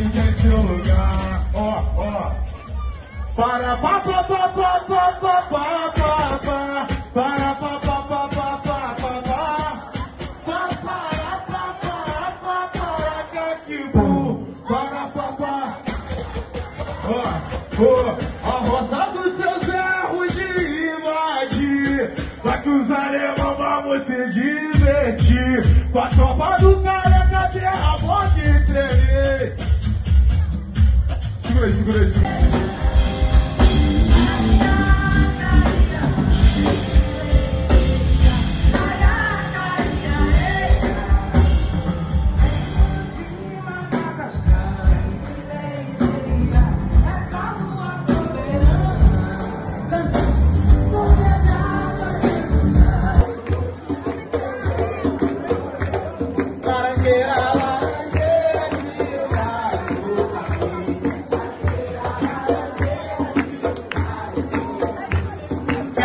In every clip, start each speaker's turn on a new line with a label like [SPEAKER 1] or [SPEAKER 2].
[SPEAKER 1] ninguém seu lugar. Ó, ó. Para pa pa pa pa pa pa pa pa pa para pa pa pa pa pa pa pa pa para pa pa pa para catibu para pa pa ó ó a roça dos seus erros de invadir vai que os alemão vamos se divertir com a tropa do сюди, сюди, сюди.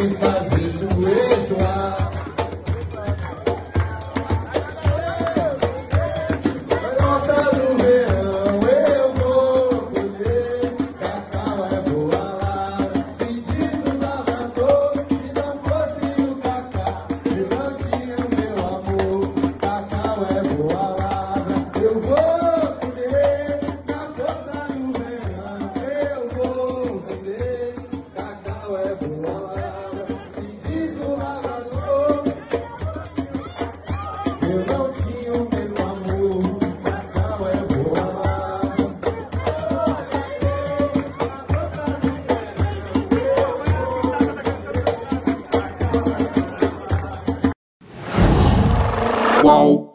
[SPEAKER 1] Thank you.
[SPEAKER 2] Qual?